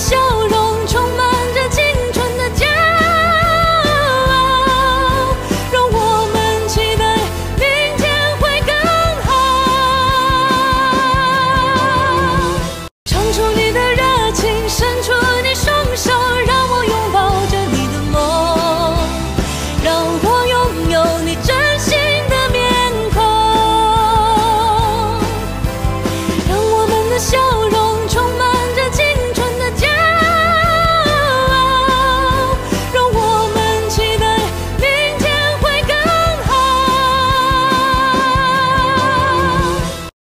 show.